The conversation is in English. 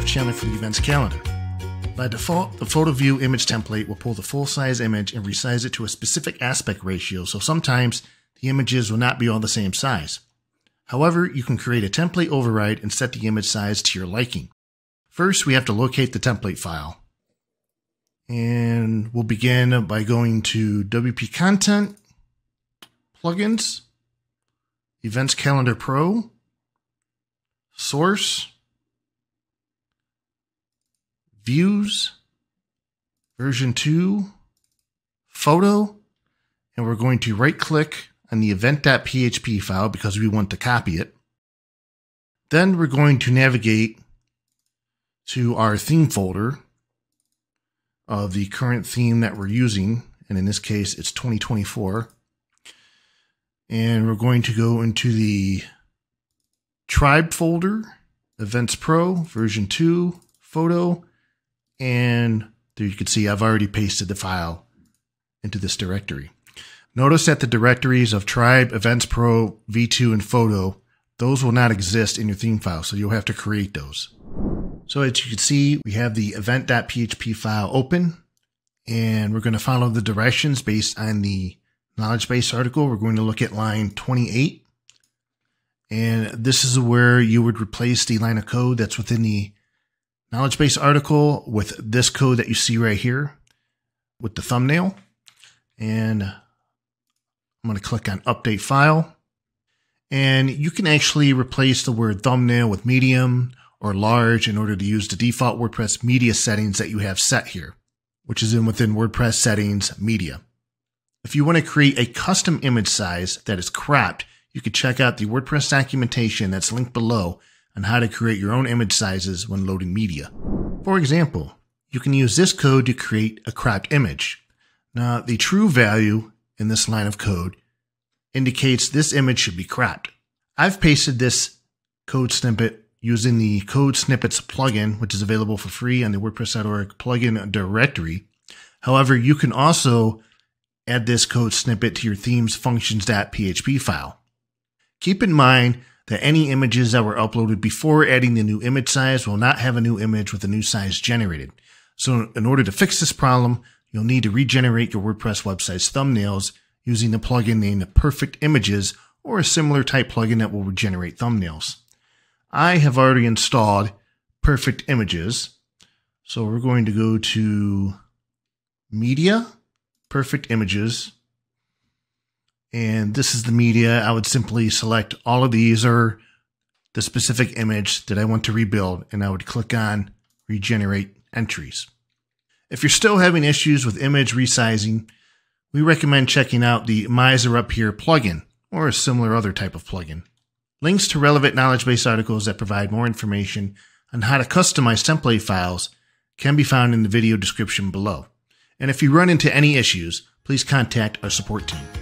Chandler for the events calendar. By default, the photo view image template will pull the full size image and resize it to a specific aspect ratio, so sometimes the images will not be all the same size. However, you can create a template override and set the image size to your liking. First, we have to locate the template file. And we'll begin by going to WP Content, Plugins, Events Calendar Pro, Source, Views, Version 2, Photo, and we're going to right click on the event.php file because we want to copy it. Then we're going to navigate to our theme folder of the current theme that we're using. And in this case, it's 2024. And we're going to go into the tribe folder, Events Pro, version 2, photo. And there you can see I've already pasted the file into this directory. Notice that the directories of Tribe, Events Pro, V2, and Photo, those will not exist in your theme file, so you'll have to create those. So as you can see, we have the event.php file open, and we're going to follow the directions based on the knowledge base article. We're going to look at line 28. And this is where you would replace the line of code that's within the knowledge base article with this code that you see right here with the thumbnail. And I'm going to click on update file and you can actually replace the word thumbnail with medium or large in order to use the default WordPress media settings that you have set here, which is in within WordPress settings media. If you want to create a custom image size that is cropped, you can check out the WordPress documentation that's linked below on how to create your own image sizes when loading media. For example, you can use this code to create a cropped image. Now, the true value in this line of code indicates this image should be cropped. I've pasted this code snippet using the code snippets plugin, which is available for free on the WordPress.org plugin directory. However, you can also add this code snippet to your theme's functions.php file. Keep in mind that any images that were uploaded before adding the new image size will not have a new image with a new size generated. So in order to fix this problem, you'll need to regenerate your WordPress website's thumbnails using the plugin named Perfect Images or a similar type plugin that will regenerate thumbnails. I have already installed Perfect Images. So we're going to go to Media, Perfect Images. And this is the media. I would simply select all of these or the specific image that I want to rebuild, and I would click on Regenerate Entries. If you're still having issues with image resizing, we recommend checking out the My Eyes Are Up Here plugin or a similar other type of plugin. Links to relevant knowledge base articles that provide more information on how to customize template files can be found in the video description below. And if you run into any issues, please contact our support team.